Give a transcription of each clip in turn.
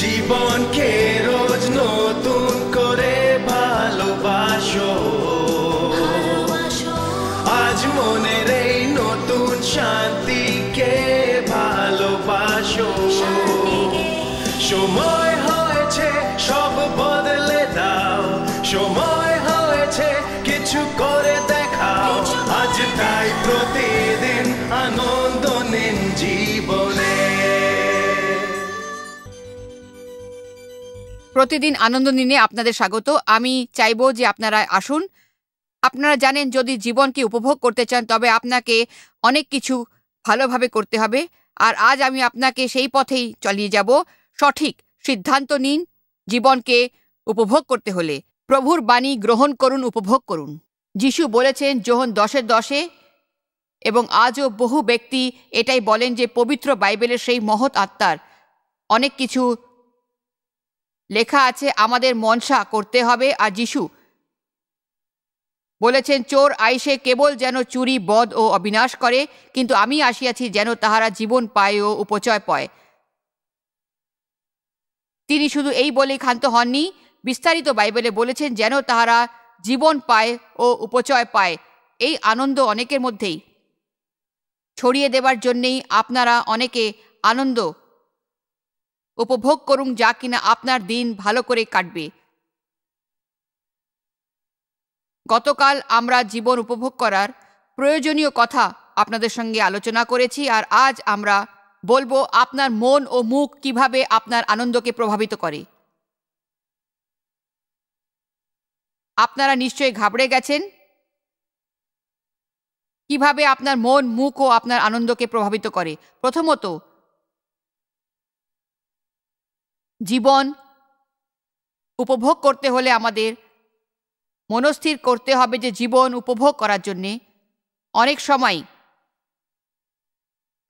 জীবনকে প্রতিদিন আনন্দ নিনে আপনাদের স্বাগত। আমি চাইব যে আপনারা আসুন। আপনারা জানেন, যদি জীবনকে উপভোগ করতে চান, তবে আপনাকে অনেক কিছু ভালোভাবে করতে হবে। আর আজ আমি আপনাকে সেই পথেই চালিয়ে যাব। সঠিক সিদ্ধান্ত নিন জীবনকে উপভোগ করতে হলে। প্রভুর বাণী গ্রহণ করুন, উপভোগ করুন। যিশু বলেছেন, যোহন দশের দশে। এবং আজও বহু ব্যক্তি এটাই বলেন যে, পবিত্র বাইবেলের সেই মহৎ আত্মার অনেক কিছু লেখা আছে, আমাদের মনসা করতে হবে আর যিশু। বলেছেন, চোর আইসে কেবল যেন চুরি, বধ ও অবিনাশ করে, কিন্তু আমি আসিয়াছি যেন তাহারা জীবন পায় ও উপচয় পায়। তিনি শুধু এই বলেই ক্ষান্ত হননি, বিস্তারিত বাইবেলে বলেছেন, যেন তাহারা জীবন পায় ও উপচয় পায়। এই আনন্দ অনেকের মধ্যেই। ছড়িয়ে দেবার জন্যেই আপনারা অনেকে আনন্দ উপভোগ করুন যা কিনা আপনার দিন ভালো করে কাটবে। গতকাল আমরা জীবন উপভোগ করার প্রয়োজনীয় কথা আপনাদের সঙ্গে আলোচনা করেছি আর আজ আমরা বলব আপনার মন ও মুখ কীভাবে আপনার আনন্দকে প্রভাবিত করে। আপনারা নিশ্চয়ই ঘাবড়ে গেছেন। কীভাবে আপনার মন, মুখ ও আপনার আনন্দকে প্রভাবিত করে? প্রথমত জীবন উপভোগ করতে হলে আমাদের মনস্থির করতে হবে যে জীবন উপভোগ করার জন্যে। অনেক সময়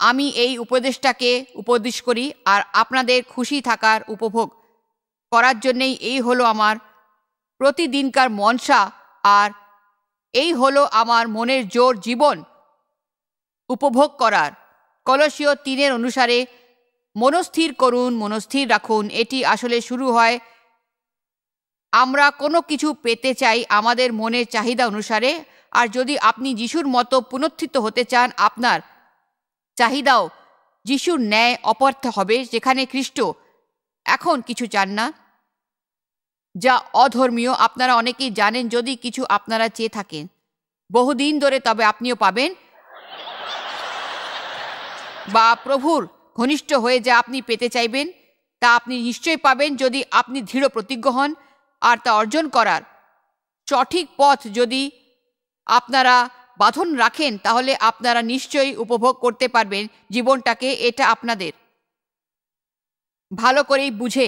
আমি এই উপদেশটাকে উপদেশ করি আর আপনাদের খুশি থাকার উপভোগ করার জন্যেই এই হলো আমার প্রতিদিনকার মনসা আর এই হলো আমার মনের জোর জীবন উপভোগ করার। কলসীয় তিনের অনুসারে মনস্থির করুন, মনস্থির রাখুন। এটি আসলে শুরু হয়, আমরা কোনো কিছু পেতে চাই আমাদের মনের চাহিদা অনুসারে। আর যদি আপনি যিশুর মতো পুনঃস্থিত হতে চান, আপনার চাহিদাও যিশুর ন্যায় অপর্থ হবে, যেখানে খ্রিস্ট এখন কিছু চান না, যা অধর্মীয়। আপনারা অনেকেই জানেন, যদি কিছু আপনারা চেয়ে থাকেন, বহুদিন ধরে তবে আপনিও পাবেন। বা প্রভুর ঘনিষ্ঠ হয়ে যা আপনি পেতে চাইবেন, তা আপনি নিশ্চয়ই পাবেন যদি আপনি দৃঢ় প্রতিজ্ঞ হন আর তা অর্জন করার। সঠিক পথ যদি আপনারা বাঁধন রাখেন, তাহলে আপনারা নিশ্চয়ই উপভোগ করতে পারবেন জীবনটাকে, এটা আপনাদের। ভালো করেই বুঝে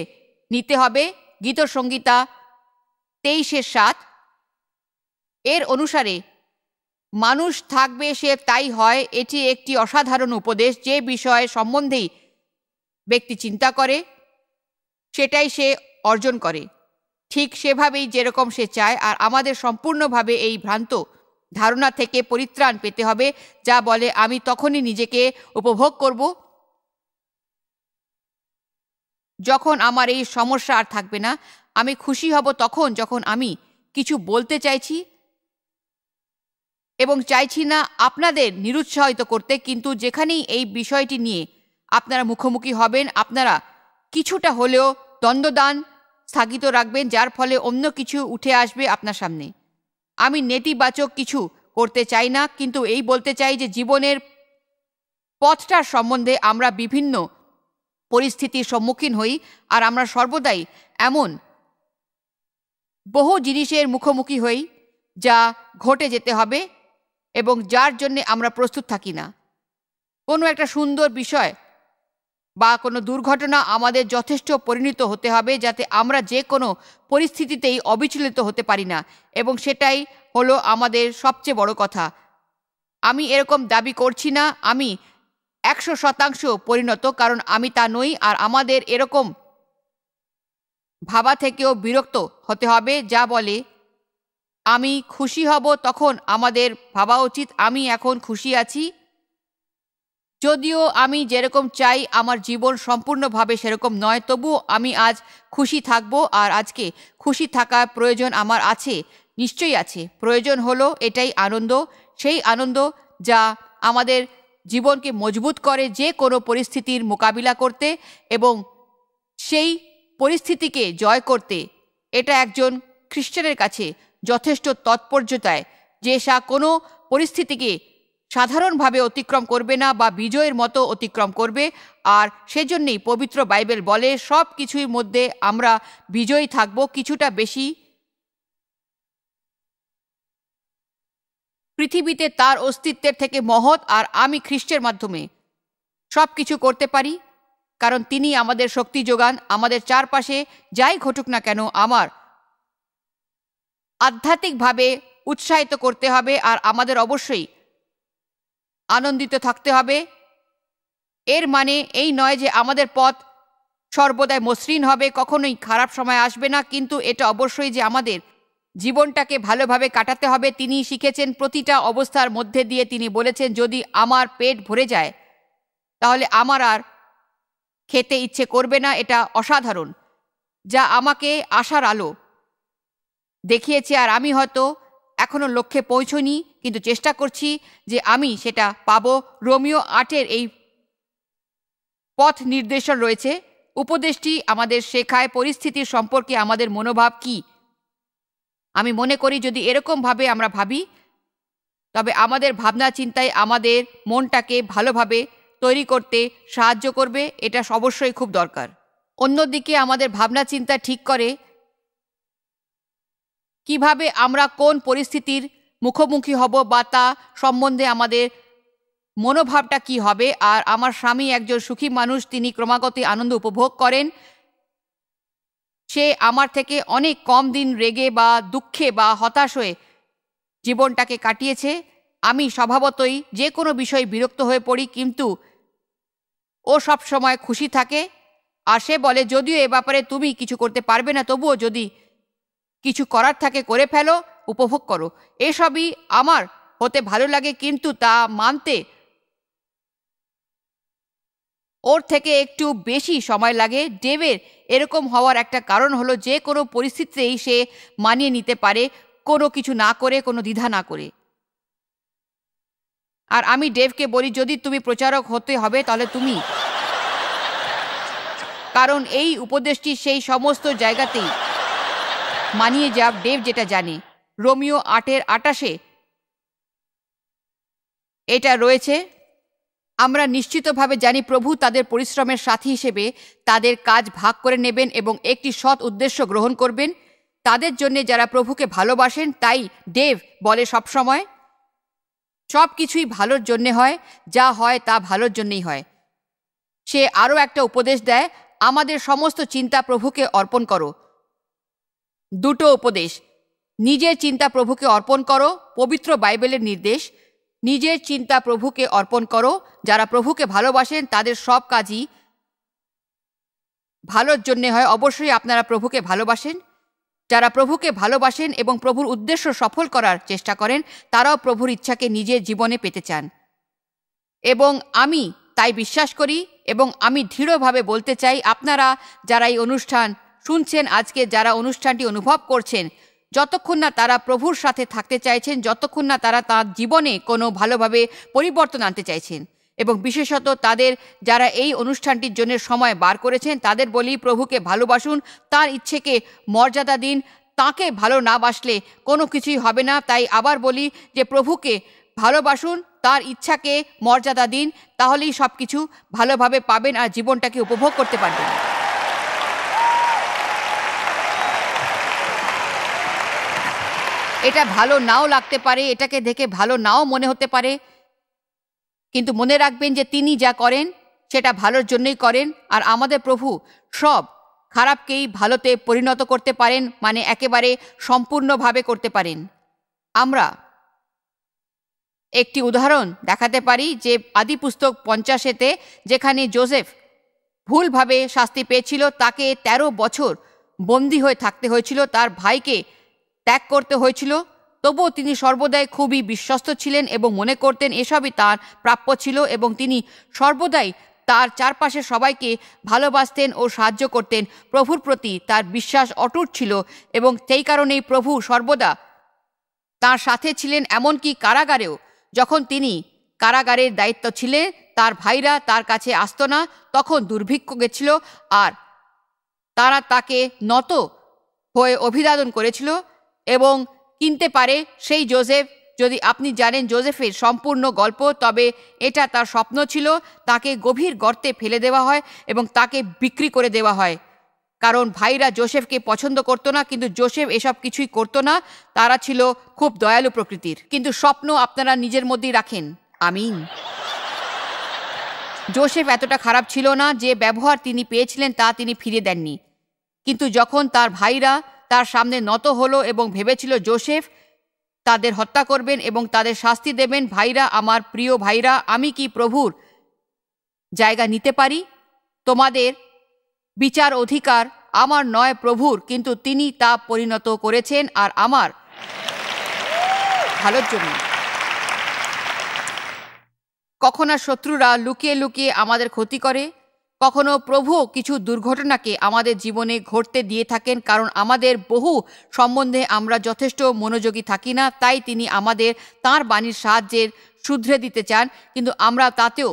নিতে হবে। গীত সঙ্গীতা তেইশের সাত, এর অনুসারে মানুষ থাকবে সে তাই হয়, এটি একটি অসাধারণ উপদেশ যে বিষয় সম্বন্ধেই ব্যক্তি চিন্তা করে, সেটাই সে অর্জন করে। ঠিক সেভাবেই যেরকম সে চায়, আর আমাদের সম্পূর্ণভাবে এই ভ্রান্ত ধারণা থেকে পরিত্রাণ পেতে হবে, যা বলে, আমি তখনই নিজেকে উপভোগ করব যখন আমার এই সমস্যা আর থাকবে না। আমি খুশি হব তখন যখন আমি কিছু বলতে চাইছি এবং চাইছি না আপনাদের নিরুৎসাহিত করতে, কিন্তু যেখানেই এই বিষয়টি নিয়ে আপনারা মুখোমুখি হবেন, আপনারা কিছুটা হলেও দ্বন্দ্বদান স্থগিত রাখবেন, যার ফলে অন্য কিছু উঠে আসবে আপনার সামনে। আমি নেতিবাচক কিছু করতে চাই না, কিন্তু এই বলতে চাই যে জীবনের পথটার সম্বন্ধে আমরা বিভিন্ন পরিস্থিতির সম্মুখীন হই, আর আমরা সর্বদাই এমন বহু জিনিসের মুখোমুখি হই যা ঘটে যেতে হবে। এবং যার জন্যে আমরা প্রস্তুত থাকি না। কোনো একটা সুন্দর বিষয় বা কোনো দুর্ঘটনা আমাদের যথেষ্ট পরিণত হতে হবে যাতে আমরা যে কোনো পরিস্থিতিতেই অবিচলিত হতে পারি না এবং সেটাই হলো আমাদের সবচেয়ে বড় কথা। আমি এরকম দাবি করছি না, আমি একশো শতাংশ পরিণত কারণ আমি তা নই আর আমাদের এরকম ভাবা থেকেও বিরক্ত হতে হবে, যা বলে আমি খুশি হব তখন আমাদের ভাবা উচিত, আমি এখন খুশি আছি। যদিও আমি যেরকম চাই, আমার জীবন সম্পূর্ণভাবে সেরকম নয় তবুও আমি আজ খুশি থাকব আর আজকে খুশি থাকার প্রয়োজন আমার আছে, নিশ্চয়ই আছে। প্রয়োজন হলো এটাই আনন্দ, সেই আনন্দ যা আমাদের জীবনকে মজবুত করে যে কোনো পরিস্থিতির মোকাবিলা করতে এবং সেই পরিস্থিতিকে জয় করতে। এটা একজন খ্রিস্টানের কাছে যথেষ্ট তৎপর্যতায় যে সা কোনো পরিস্থিতিকে সাধারণভাবে অতিক্রম করবে না বা বিজয়ের মতো অতিক্রম করবে। আর সেজন্যেই পবিত্র বাইবেল বলে, সব কিছুর মধ্যে আমরা বিজয়ী থাকব কিছুটা বেশি। পৃথিবীতে তার অস্তিত্বের থেকে মহৎ আর আমি খ্রিস্টের মাধ্যমে সব কিছু করতে পারি। কারণ তিনি আমাদের শক্তি যোগান, আমাদের চারপাশে যাই ঘটুক না কেন, আমার আধ্যাত্মিকভাবে উৎসাহিত করতে হবে আর আমাদের অবশ্যই আনন্দিত থাকতে হবে। এর মানে এই নয় যে আমাদের পথ সর্বদাই মসৃণ হবে, কখনোই খারাপ সময় আসবে না, কিন্তু এটা অবশ্যই যে আমাদের জীবনটাকে ভালোভাবে কাটাতে হবে। তিনি শিখেছেন প্রতিটা অবস্থার মধ্যে দিয়ে তিনি বলেছেন, যদি আমার পেট ভরে যায়, তাহলে আমার আর খেতে ইচ্ছে করবে না। এটা অসাধারণ, যা আমাকে আশার আলো দেখিয়েছে আর আমি হয়তো এখনও লক্ষ্যে পৌঁছনি কিন্তু চেষ্টা করছি যে আমি সেটা পাবো। রোমিও আটের এই পথ নির্দেশন রয়েছে। উপদেশটি আমাদের শেখায় পরিস্থিতির সম্পর্কে আমাদের মনোভাব কি? আমি মনে করি যদি এরকমভাবে আমরা ভাবি, তবে আমাদের ভাবনা চিন্তায় আমাদের মনটাকে ভালোভাবে তৈরি করতে সাহায্য করবে, এটা অবশ্যই খুব দরকার। অন্যদিকে আমাদের ভাবনা চিন্তা ঠিক করে কীভাবে আমরা কোন পরিস্থিতির মুখোমুখি হব বা তা সম্বন্ধে আমাদের মনোভাবটা কি হবে? আর আমার স্বামী একজন সুখী মানুষ, তিনি ক্রমাগত আনন্দ উপভোগ করেন। সে আমার থেকে অনেক কম দিন রেগে বা দুঃখে বা হতাশ হয়ে জীবনটাকে কাটিয়েছে। আমি স্বভাবতই যে কোনো বিষয়ে বিরক্ত হয়ে পড়ি, কিন্তু ও সব সময় খুশি থাকে। আর সে বলে, যদিও এ ব্যাপারে তুমি কিছু করতে পারবে না, তবুও যদি কিছু করার থাকে করে ফেলো, উপভোগ করো। এসবই আমার হতে ভালো লাগে, কিন্তু তা মানতে ওর থেকে একটু বেশি সময় লাগে। ডেভের এরকম হওয়ার একটা কারণ হলো যে কোনো পরিস্থিতিতেই সে মানিয়ে নিতে পারে, কোনো কিছু না করে, কোনো দ্বিধা না করে। আর আমি ডেভকে বলি, যদি তুমি প্রচারক হতে হবে, তাহলে তুমি কারণ এই উপদেশটি সেই সমস্ত জায়গাতেই মানিয়ে যাও ডেভ যেটা জানে। রোমিও আটের আটাশে। এটা রয়েছে। আমরা নিশ্চিতভাবে জানি প্রভু তাদের পরিশ্রমের সাথী হিসেবে তাদের কাজ ভাগ করে নেবেন এবং একটি সৎ উদ্দেশ্য গ্রহণ করবেন। তাদের জন্যে যারা প্রভুকে ভালোবাসেন, তাই ডেভ বলে সবসময়। সব কিছুই ভালোর জন্যে হয়, যা হয় তা ভালোর জন্যেই হয়। সে আরও একটা উপদেশ দেয়, আমাদের সমস্ত চিন্তা প্রভুকে অর্পণ করো। দুটো উপদেশ। নিজের চিন্তা প্রভুকে অর্পণ করো, পবিত্র বাইবেলের নির্দেশ। নিজের চিন্তা প্রভুকে অর্পণ করো, যারা প্রভুকে ভালোবাসেন তাদের সব কাজই ভালোর জন্যে হয়। অবশ্যই আপনারা প্রভুকে ভালোবাসেন। যারা প্রভুকে ভালোবাসেন এবং প্রভুর উদ্দেশ্য সফল করার চেষ্টা করেন, তারাও প্রভুর ইচ্ছাকে নিজের জীবনে পেতে চান। এবং আমি তাই বিশ্বাস করি এবং আমি দৃঢ়ভাবে বলতে চাই, আপনারা যারা এই অনুষ্ঠান শুনছেন আজকে যারা অনুষ্ঠানটি অনুভব করছেন, যতক্ষণ না তারা প্রভুর সাথে থাকতে চাইছেন, যতক্ষণ না তারা তার জীবনে কোনো ভালোভাবে পরিবর্তন আনতে চাইছেন এবং বিশেষত তাদের যারা এই অনুষ্ঠানটির জন্য সময় বার করেছেন, তাদের বলি প্রভুকে ভালোবাসুন, তার ইচ্ছেকে মর্যাদা দিন, তাকে ভালো না বাসলে কোনো কিছুই হবে না। তাই আবার বলি যে প্রভুকে ভালোবাসুন, তার ইচ্ছাকে মর্যাদা দিন, তাহলেই সব কিছু ভালোভাবে পাবেন আর জীবনটাকে উপভোগ করতে পারবেন। এটা ভালো নাও লাগতে পারে, এটাকে দেখে ভালো নাও মনে হতে পারে। কিন্তু মনে রাখবেন যে তিনি যা করেন, সেটা ভালোর জন্যই করেন। আর আমাদের প্রভু সব খারাপকেই ভালোতে পরিণত করতে পারেন মানে একেবারে সম্পূর্ণভাবে করতে পারেন। আমরা একটি উদাহরণ দেখাতে পারি যে আদিপুস্তক পঞ্চাশেতে যেখানে জোসেফ ভুলভাবে শাস্তি পেয়েছিল, তাকে ১৩ বছর বন্দী হয়ে থাকতে হয়েছিল, তার ভাইকে ত্যাগ করতে হয়েছিল। তবুও তিনি সর্বদাই খুবই বিশ্বস্ত ছিলেন এবং মনে করতেন এসবই তার প্রাপ্য ছিল এবং তিনি সর্বদাই তার চারপাশে সবাইকে ভালোবাসতেন ও সাহায্য করতেন। প্রভুর প্রতি তার বিশ্বাস অটুট ছিল এবং সেই কারণেই প্রভু সর্বদা তার সাথে ছিলেন এমনকি কারাগারেও। যখন তিনি কারাগারের দায়িত্ব ছিলেন তার ভাইরা তার কাছে আসতো না, তখন দুর্ভিক্ষ গেছিল আর তারা তাকে নত হয়ে অভিবাদন করেছিল। এবং কিনতে পারে সেই জোসেফ। যদি আপনি জানেন জোসেফের সম্পূর্ণ গল্প, তবে এটা তার স্বপ্ন ছিল তাকে গভীর গর্তে ফেলে দেওয়া হয় এবং তাকে বিক্রি করে দেওয়া হয়। কারণ ভাইরা জোসেফকে পছন্দ করতো না, কিন্তু জোসেফ এসব কিছুই করতো না। তারা ছিল খুব দয়ালু প্রকৃতির। কিন্তু স্বপ্ন আপনারা নিজের মধ্যেই রাখেন। আমিন। জোসেফ এতটা খারাপ ছিল না যে ব্যবহার তিনি পেয়েছিলেন তা তিনি ফিরে দেননি। কিন্তু যখন তার ভাইরা তার সামনে নত হলো এবং ভেবেছিল জোসেফ, তাদের হত্যা করবেন এবং তাদের শাস্তি দেবেন, ভাইরা আমার প্রিয় ভাইরা, আমি কি প্রভুর জায়গা নিতে পারি? তোমাদের বিচার অধিকার আমার নয় প্রভুর, কিন্তু তিনি তা পরিণত করেছেন আর আমার ভালোর জন্য। কখনো শত্রুরা লুকিয়ে লুকিয়ে আমাদের ক্ষতি করে? কখনো প্রভু কিছু দুর্ঘটনাকে আমাদের জীবনে ঘটতে দিয়ে থাকেন কারণ আমাদের বহু সম্বন্ধে আমরা যথেষ্ট মনোযোগী থাকি না, তাই তিনি আমাদের তার বাণীর সাহায্যের শুধরে দিতে চান, কিন্তু আমরা তাতেও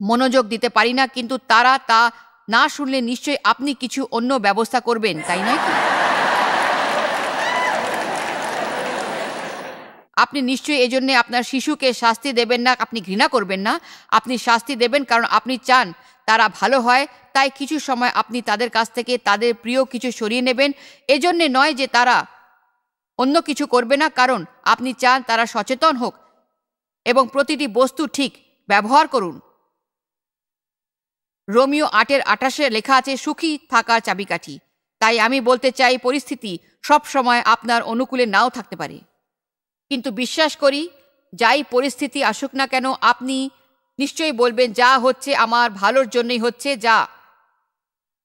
মনোযোগ দিতে পারি না, কিন্তু তারা তা না শুনলে নিশ্চয়ই আপনি কিছু অন্য ব্যবস্থা করবেন, তাই নয় আপনি নিশ্চয়ই এজন্য আপনার শিশুকে শাস্তি দেবেন না, আপনি ঘৃণা করবেন না। আপনি শাস্তি দেবেন কারণ আপনি চান তারা ভালো হয়, তাই কিছু সময় আপনি তাদের কাছ থেকে তাদের প্রিয় কিছু সরিয়ে নেবেন। এজন্যে নয় যে তারা অন্য কিছু করবে না, কারণ আপনি চান তারা সচেতন হোক এবং প্রতিটি বস্তু ঠিক ব্যবহার করুন। রোমিও আটের আঠাশে লেখা আছে, সুখী থাকার চাবিকাঠি। তাই আমি বলতে চাই, পরিস্থিতি সব সময় আপনার অনুকূলে নাও থাকতে পারে। কিন্তু বিশ্বাস করি, যাই পরিস্থিতি আসুক না কেন, আপনি নিশ্চয়ই বলবেন, যা হচ্ছে আমার ভালোর জন্যই হচ্ছে, যা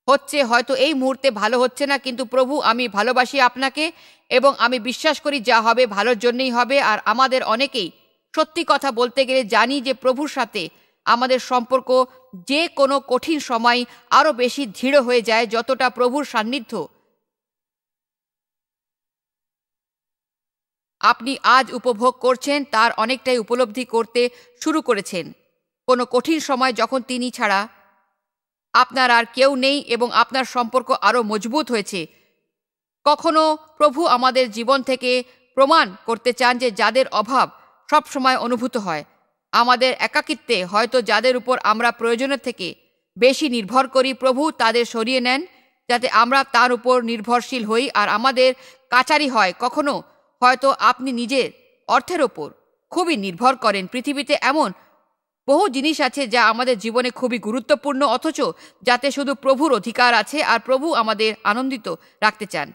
হচ্ছে হয়তো এই মুহূর্তে ভালো হচ্ছে না, কিন্তু প্রভু, আমি ভালোবাসি আপনাকে এবং আমি বিশ্বাস করি যা হবে ভালোর জন্যই হবে। আর আমাদের অনেকেই সত্যি কথা বলতে গেলে জানি যে প্রভুর সাথে আমাদের সম্পর্ক যে কোনো কঠিন সময় আরও বেশি দৃঢ় হয়ে যায়, যতটা প্রভুর সান্নিধ্য আপনি আজ উপভোগ করছেন তার অনেকটাই উপলব্ধি করতে শুরু করেছেন। কোনো কঠিন সময় যখন তিনি ছাড়া আপনার আর কেউ নেই এবং আপনার সম্পর্ক আরও মজবুত হয়েছে, কখনো প্রভু আমাদের জীবন থেকে প্রমাণ করতে চান যে যাদের অভাব সব সময় অনুভূত হয়। আমাদের একাকিত্বে হয়তো যাদের উপর আমরা প্রয়োজনের থেকে বেশি নির্ভর করি, প্রভু তাদের সরিয়ে নেন যাতে আমরা তার উপর নির্ভরশীল হই। আর আমাদের কাচারি হয় কখনো হয়তো আপনি নিজের অর্থের ওপর খুবই নির্ভর করেন। পৃথিবীতে এমন বহু জিনিস আছে যা আমাদের জীবনে খুবই গুরুত্বপূর্ণ, অথচ যাতে শুধু প্রভুর অধিকার আছে আর প্রভু আমাদের আনন্দিত রাখতে চান।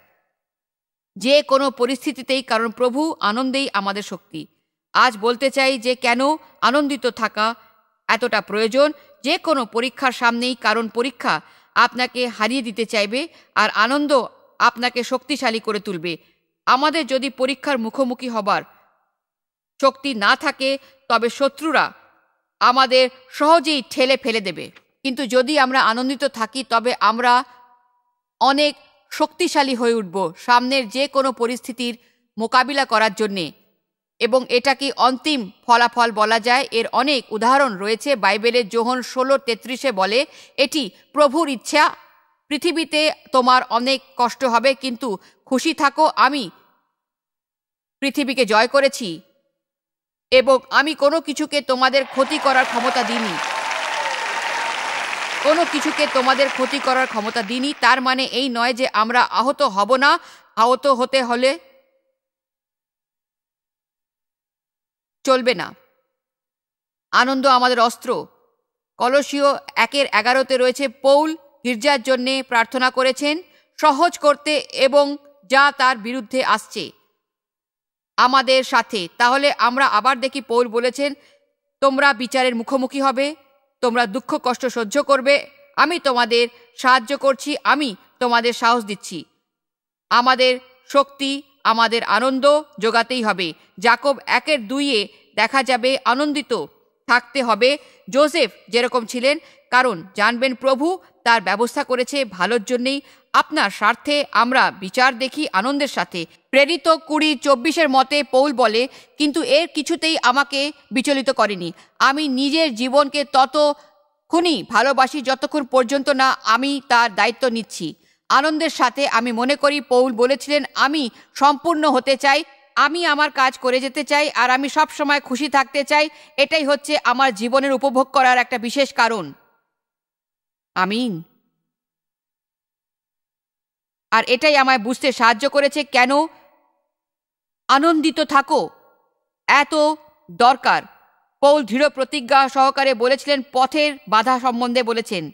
যে কোনো পরিস্থিতিতেই, কারণ প্রভু আনন্দেই আমাদের শক্তি। আজ বলতে চাই যে কেন আনন্দিত থাকা এতটা প্রয়োজন? যে কোনো পরীক্ষার সামনেই, কারণ পরীক্ষা আপনাকে হারিয়ে দিতে চাইবে আর আনন্দ আপনাকে শক্তিশালী করে তুলবে। আমাদের যদি পরীক্ষার মুখোমুখি হবার শক্তি না থাকে, তবে শত্রুরা আমাদের সহজেই ঠেলে ফেলে দেবে। কিন্তু যদি আমরা আনন্দিত থাকি, তবে আমরা অনেক শক্তিশালী হয়ে উঠব সামনের যে কোনো পরিস্থিতির মোকাবিলা করার জন্যে। এবং এটা কি অন্তিম ফলাফল বলা যায়। এর অনেক উদাহরণ রয়েছে। বাইবেলের যোহন ষোলো তেত্রিশে বলে, এটি প্রভুর ইচ্ছা, পৃথিবীতে তোমার অনেক কষ্ট হবে, কিন্তু খুশি থাকো, আমি পৃথিবীকে জয় করেছি এবং আমি কোনো কিছুকে তোমাদের ক্ষতি করার ক্ষমতা দিইনি। কোনো কিছুকে তোমাদের ক্ষতি করার ক্ষমতা দিইনি, তার মানে এই নয় যে আমরা আহত হব না, আহত হতে হলে চলবে না। আনন্দ আমাদের অস্ত্র। কলসীয় একের এগারোতে রয়েছে। পৌল গির্জার জন্যে প্রার্থনা করেছেন, সহজ করতে এবং যা তার বিরুদ্ধে আসছে। আমাদের সাথে। তাহলে আমরা আবার দেখি পৌল বলেছেন, তোমরা বিচারের মুখোমুখি হবে, তোমরা দুঃখ, কষ্ট সহ্য করবে, আমি তোমাদের সাহায্য করছি, আমি তোমাদের সাহস দিচ্ছি। আমাদের শক্তি, আমাদের আনন্দ যোগাতেই হবে। জাকব একের দুইয়ে দেখা যাবে আনন্দিত থাকতে হবে। জোসেফ যেরকম ছিলেন, কারণ জানবেন প্রভু তার ব্যবস্থা করেছে ভালোর জন্যেই। আপনার স্বার্থে আমরা বিচার দেখি আনন্দের সাথে। প্রেরিত কুড়ি চব্বিশের মতে পৌল বলে, কিন্তু এর কিছুতেই আমাকে বিচলিত করেনি। আমি নিজের জীবনকে তত খুনি ভালোবাসি যতক্ষণ পর্যন্ত না আমি তার দায়িত্ব নিচ্ছি। আনন্দের সাথে আমি মনে করি পৌল বলেছিলেন, আমি সম্পূর্ণ হতে চাই, আমি আমার কাজ করে যেতে চাই, আর আমি সব সময় খুশি থাকতে চাই। এটাই হচ্ছে আমার জীবনের উপভোগ করার একটা বিশেষ কারণ। আমিন। আর এটাই আমায় বুঝতে সাহায্য করেছে কেন আনন্দিত থাকো। এত দরকার। পৌল দৃঢ় প্রতিজ্ঞা সহকারে বলেছিলেন, পথের বাধা সম্বন্ধে বলেছেন।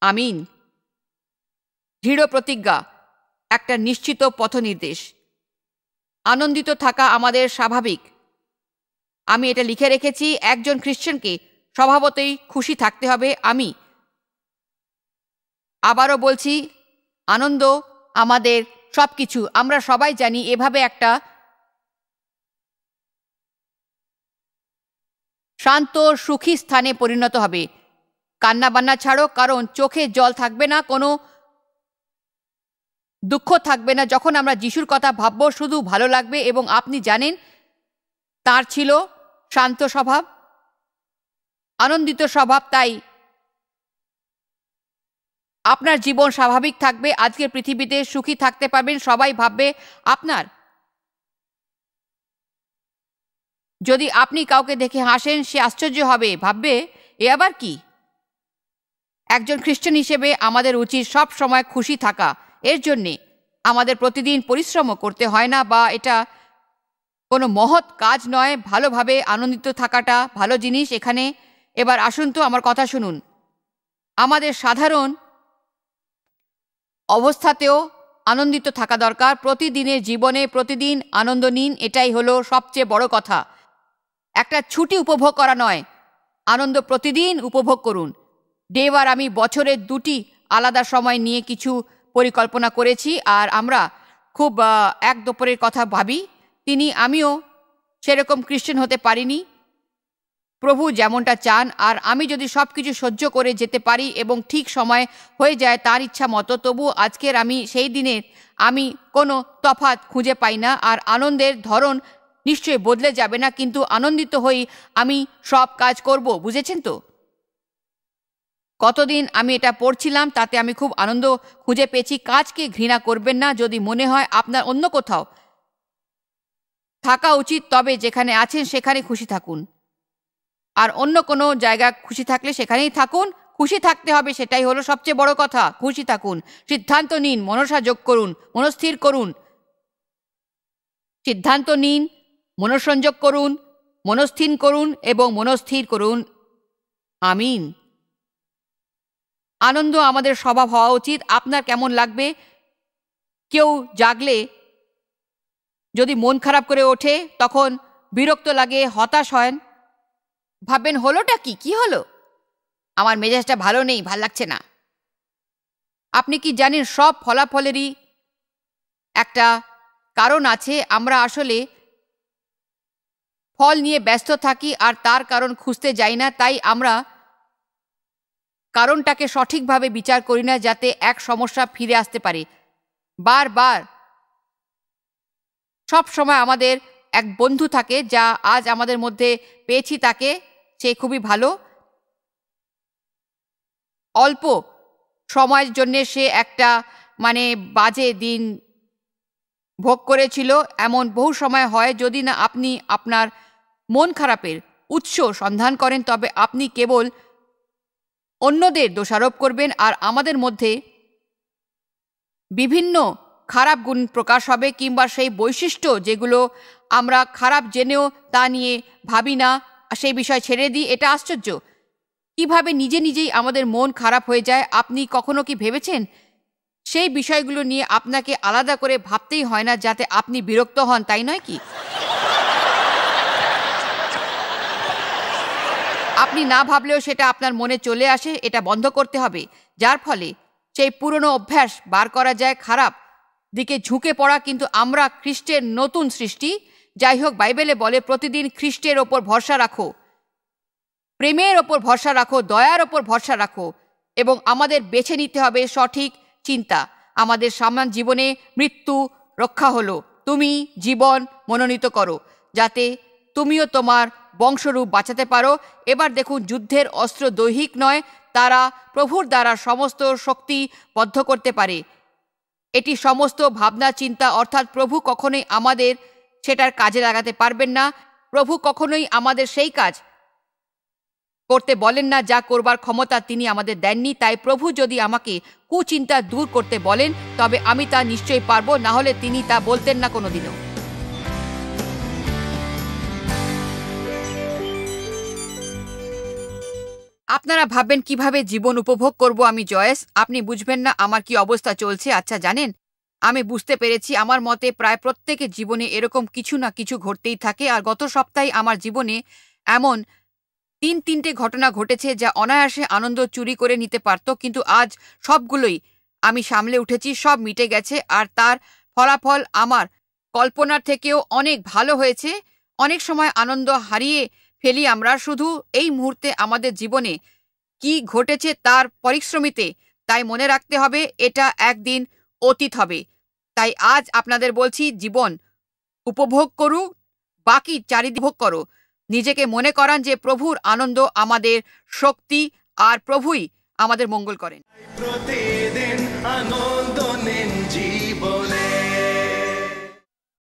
আমিন। দৃঢ় প্রতিজ্ঞা, একটা নিশ্চিত পথ নির্দেশ আনন্দিত থাকা আমাদের স্বাভাবিক। আমি এটা লিখে রেখেছি, একজন খ্রিশ্চানকে স্বভাবতই খুশি থাকতে হবে আমি। আবারও বলছি, আনন্দ আমাদের সব কিছু আমরা সবাই জানি এভাবে একটা শান্ত, সুখী স্থানে পরিণত হবে। কান্নাবান্না ছাড়ো, কারণ চোখে জল থাকবে না, কোনো দুঃখ থাকবে না। যখন আমরা যিশুর কথা ভাববো, শুধু ভালো লাগবে এবং আপনি জানেন, তার ছিল শান্ত স্বভাব। আনন্দিত স্বভাব তাই। আপনার জীবন স্বাভাবিক থাকবে, আজকের পৃথিবীতে সুখী থাকতে পারবেন, সবাই ভাববে আপনার। যদি আপনি কাউকে দেখে হাসেন, সে আশ্চর্য হবে, ভাববে, এ আবার কি? একজন খ্রিস্টান হিসেবে আমাদের উচিত সব সময় খুশি থাকা। এর জন্যে আমাদের প্রতিদিন পরিশ্রমও করতে হয় না বা এটা কোনো মহৎ কাজ নয়। ভালোভাবে আনন্দিত থাকাটা ভালো জিনিস। এখানে এবার আসুন তো আমার কথা শুনুন। আমাদের সাধারণ অবস্থাতেও আনন্দিত থাকা দরকার। প্রতিদিনের জীবনে প্রতিদিন আনন্দ নিন, এটাই হলো সবচেয়ে বড় কথা। একটা ছুটি উপভোগ করা নয়, আনন্দ প্রতিদিন উপভোগ করুন। দেবার আমি বছরের দুটি আলাদা সময় নিয়ে কিছু পরিকল্পনা করেছি আর আমরা খুব এক দুপুরের কথা ভাবি। তিনি, আমিও সেরকম খ্রিস্টান হতে পারিনি। প্রভু যেমনটা চান, আর আমি যদি সব কিছু সহ্য করে যেতে পারি এবং ঠিক সময় হয়ে যায় তার ইচ্ছা মতো তবু আজকের আমি সেই দিনে আমি কোনো তফাত খুঁজে পাই না, আর আনন্দের ধরন নিশ্চয়ই বদলে যাবে না, কিন্তু আনন্দিত হই আমি সব কাজ করব, বুঝেছেন তো? কতদিন আমি এটা পড়ছিলাম, তাতে আমি খুব আনন্দ খুঁজে পেয়েছি, কাজকে ঘৃণা করবেন না, যদি মনে হয় আপনার অন্য কোথাও থাকা উচিত, তবে যেখানে আছেন সেখানে খুশি থাকুন। আর অন্য কোনো জায়গা খুশি থাকলে সেখানেই থাকুন। খুশি থাকতে হবে সেটাই হলো সবচেয়ে বড় কথা। খুশি থাকুন। সিদ্ধান্ত নিন, মনসা যোগ করুন, মনস্থির করুন। সিদ্ধান্ত নিন, মনসংযোগ করুন, মনস্থির করুন এবং মনস্থির করুন। আমিন। আনন্দ আমাদের স্বভাব হওয়া উচিত। আপনার কেমন লাগবে? কেউ জাগলে যদি মন খারাপ করে ওঠে, তখন বিরক্ত লাগে, হতাশ হয় ভাববেন, হলোটা কি? কি হলো? আমার মেজাজটা ভালো নেই, ভালো লাগছে না। আপনি কি জানেন, সব ফলাফলেরই একটা কারণ আছে? আমরা আসলে ফল নিয়ে ব্যস্ত থাকি আর তার কারণ খুঁজতে যাই না, তাই আমরা কারণটাকে সঠিকভাবে বিচার করি না, যাতে এক সমস্যা ফিরে আসতে পারে। বারবার সব সময় আমাদের এক বন্ধু থাকে, যা আজ আমাদের মধ্যে পেয়েছি তাকে সে খুবই ভালো। অল্প সময়ের জন্যে সে একটা মানে বাজে দিন ভোগ করেছিল। এমন বহু সময় হয় যদি না আপনি আপনার মন খারাপের উৎস সন্ধান করেন, তবে আপনি কেবল অন্যদের দোষারোপ করবেন আর আমাদের মধ্যে বিভিন্ন খারাপ গুণ প্রকাশ হবে কিংবা সেই বৈশিষ্ট্য যেগুলো আমরা খারাপ জেনেও তা নিয়ে ভাবি না। সেই বিষয় ছেড়ে দিই, এটা আশ্চর্য। কীভাবে নিজে নিজেই আমাদের মন খারাপ হয়ে যায়, আপনি কখনো কি ভেবেছেন? সেই বিষয়গুলো নিয়ে আপনাকে আলাদা করে ভাবতেই হয় না যাতে আপনি বিরক্ত হন, তাই নয় কি? আপনি না ভাবলেও সেটা আপনার মনে চলে আসে, এটা বন্ধ করতে হবে। যার ফলে সেই পুরনো অভ্যাস বার করা যায় খারাপ। দিকে ঝুঁকে পড়া কিন্তু আমরা খ্রিস্টের নতুন সৃষ্টি যাই হোক বাইবেলে বলে, প্রতিদিন খ্রিস্টের ওপর ভরসা রাখো। প্রেমের ওপর ভরসা রাখো, দয়ার ওপর ভরসা রাখো এবং আমাদের বেছে নিতে হবে সঠিক চিন্তা। আমাদের সামান জীবনে মৃত্যু রক্ষা হলো। তুমি জীবন মনোনীত করো, যাতে তুমিও তোমার বংশরূপ বাঁচাতে পারো। এবার দেখুন, যুদ্ধের অস্ত্র দৈহিক নয়, তারা প্রভুর দ্বারা সমস্ত শক্তি বদ্ধ করতে পারে। এটি সমস্ত ভাবনা, চিন্তা, অর্থাৎ প্রভু কখনোই আমাদের সেটার কাজে লাগাতে পারবেন না। প্রভু কখনোই আমাদের সেই কাজ করতে বলেন না, যা করবার ক্ষমতা তিনি আমাদের দেননি। তাই প্রভু যদি আমাকে কুচিন্তা দূর করতে বলেন, তবে আমি তা নিশ্চয়ই পারব না হলে তিনি তা বলতেন না কোনোদিনও। আপনারা ভাববেন, কীভাবে জীবন উপভোগ করব আমি জয়েস? আপনি বুঝবেন না, আমার কি অবস্থা চলছে? আচ্ছা জানেন আমি বুঝতে পেরেছি আমার মতে প্রায় প্রত্যেকের জীবনে এরকম কিছু না কিছু ঘটতেই থাকে, আর গত সপ্তাহে আমার জীবনে এমন তিন তিনটে ঘটনা ঘটেছে যা অনায়াসে আনন্দ চুরি করে নিতে পারত, কিন্তু আজ সবগুলোই আমি সামলে উঠেছি, সব মিটে গেছে, আর তার ফলাফল আমার কল্পনার থেকেও অনেক ভালো হয়েছে। অনেক সময় আনন্দ হারিয়ে ফেলি আমরা, শুধু এই মুহূর্তে আমাদের জীবনে কি ঘটেছে তার পরিশ্রমিতে তাই মনে রাখতে হবে, এটা একদিন অতীত হবে। তাই আজ আপনাদের বলছি, জীবন উপভোগ করু, বাকি চারিদিভোগ করো। নিজেকে মনে করান যে প্রভুর আনন্দ আমাদের শক্তি আর প্রভুই আমাদের মঙ্গল করেন। প্রতিদিন আনন্দ নেন জীবন।